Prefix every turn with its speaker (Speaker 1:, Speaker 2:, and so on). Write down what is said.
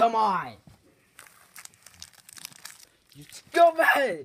Speaker 1: Come on. You scumbag!